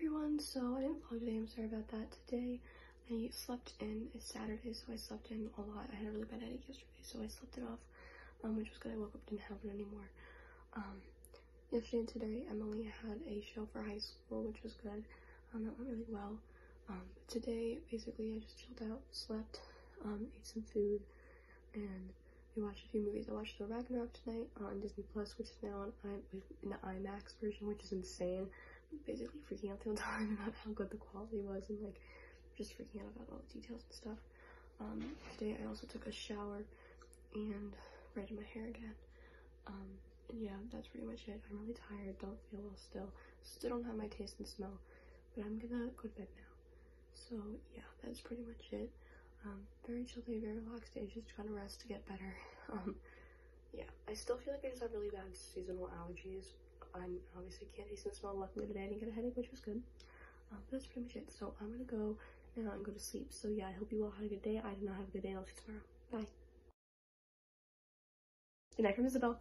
everyone, so I didn't vlog today, I'm sorry about that. Today I slept in, it's Saturday, so I slept in a lot. I had a really bad headache yesterday, so I slept it off, um, which was good. I woke up, didn't have it anymore. Um, yesterday and today, Emily had a show for high school, which was good. Um, that went really well. Um, today, basically, I just chilled out, slept, um, ate some food, and we watched a few movies. I watched Thor Ragnarok tonight on Disney Plus, which is now on I the IMAX version, which is insane. Basically freaking out the whole time about how good the quality was and like just freaking out about all the details and stuff. Um, today I also took a shower and braided my hair again. Um, and yeah, that's pretty much it. I'm really tired, don't feel well still. Still don't have my taste and smell, but I'm gonna go to bed now. So yeah, that's pretty much it. Um, very chill day, very relaxed day, just trying to rest to get better. Um, yeah, I still feel like I just have really bad seasonal allergies. I obviously can't taste and smell. Luckily today I didn't get a headache, which was good. Um, but that's pretty much it. So I'm gonna go now and go to sleep. So yeah, I hope you all had a good day. I did not have a good day. I'll see you tomorrow. Bye. Good night from Isabel.